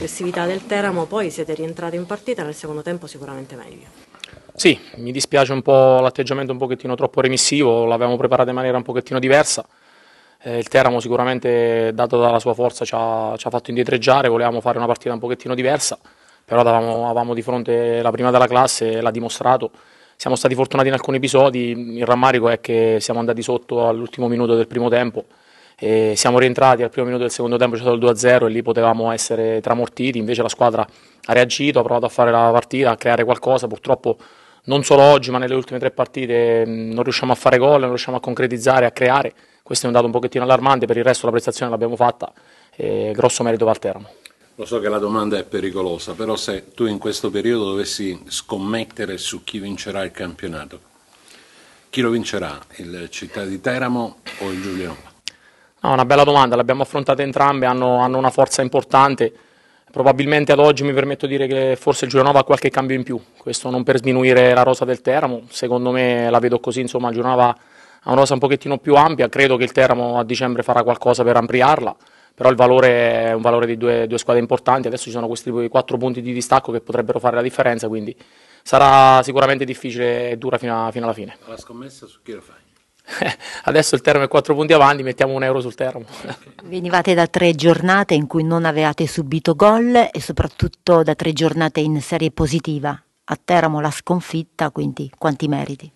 l'aggressività del Teramo, poi siete rientrati in partita nel secondo tempo sicuramente meglio. Sì, mi dispiace un po' l'atteggiamento un pochettino troppo remissivo, l'avevamo preparato in maniera un pochettino diversa. Eh, il Teramo sicuramente, dato dalla sua forza, ci ha, ci ha, fatto indietreggiare, volevamo fare una partita un pochettino diversa, però avevamo, avevamo di fronte la prima della classe l'ha dimostrato. Siamo stati fortunati in alcuni episodi, il rammarico è che siamo andati sotto all'ultimo minuto del primo tempo e siamo rientrati al primo minuto del secondo tempo, c'è stato il 2-0 e lì potevamo essere tramortiti, invece la squadra ha reagito, ha provato a fare la partita, a creare qualcosa, purtroppo non solo oggi ma nelle ultime tre partite non riusciamo a fare gol, non riusciamo a concretizzare, a creare, questo è un dato un pochettino allarmante, per il resto la prestazione l'abbiamo fatta, e grosso merito per Teramo. Lo so che la domanda è pericolosa, però se tu in questo periodo dovessi scommettere su chi vincerà il campionato, chi lo vincerà? Il Città di Teramo o il Giulianova? No, una bella domanda, l'abbiamo affrontata entrambe, hanno, hanno, una forza importante. Probabilmente ad oggi mi permetto di dire che forse il Giulianova ha qualche cambio in più, questo non per sminuire la rosa del Teramo, secondo me la vedo così, insomma il Giulianova ha una rosa un pochettino più ampia, credo che il Teramo a dicembre farà qualcosa per ampliarla, però il valore è un valore di due, due squadre importanti, adesso ci sono questi quattro punti di distacco che potrebbero fare la differenza, quindi sarà sicuramente difficile e dura fino, a, fino alla fine. La scommessa su chi lo fai? Adesso il Teramo è 4 punti avanti, mettiamo un euro sul Teramo. Venivate da tre giornate in cui non avevate subito gol e soprattutto da tre giornate in serie positiva. A Teramo la sconfitta, quindi quanti meriti?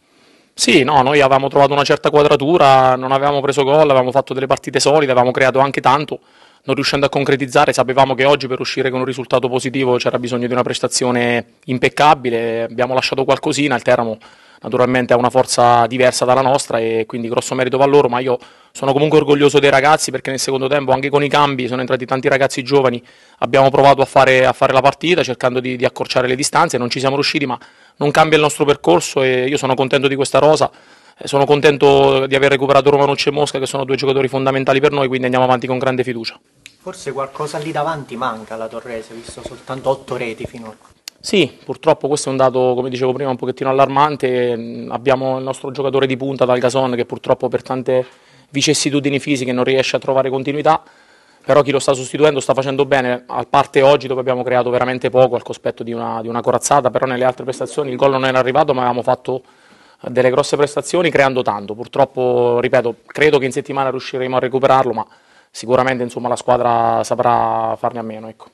Sì, no, noi avevamo trovato una certa quadratura, non avevamo preso gol, avevamo fatto delle partite solide, avevamo creato anche tanto, non riuscendo a concretizzare, sapevamo che oggi per uscire con un risultato positivo c'era bisogno di una prestazione impeccabile, abbiamo lasciato qualcosina, il Teramo naturalmente ha una forza diversa dalla nostra e quindi grosso merito va a loro, ma io sono comunque orgoglioso dei ragazzi perché nel secondo tempo anche con i cambi sono entrati tanti ragazzi giovani, abbiamo provato a fare, a fare la partita cercando di, di, accorciare le distanze, non ci siamo riusciti ma non cambia il nostro percorso e io sono contento di questa rosa, eh, sono contento di aver recuperato Romanucci e Mosca che sono due giocatori fondamentali per noi, quindi andiamo avanti con grande fiducia. Forse qualcosa lì davanti manca alla Torrese, visto soltanto otto reti finora. Sì, purtroppo questo è un dato, come dicevo prima, un pochettino allarmante. Abbiamo il nostro giocatore di punta, Dalgason, che purtroppo per tante vicissitudini fisiche non riesce a trovare continuità, però chi lo sta sostituendo sta facendo bene, a parte oggi dove abbiamo creato veramente poco al cospetto di una, di una corazzata, però nelle altre prestazioni il gol non era arrivato, ma avevamo fatto delle grosse prestazioni creando tanto. Purtroppo, ripeto, credo che in settimana riusciremo a recuperarlo, ma sicuramente insomma, la squadra saprà farne a meno. Ecco.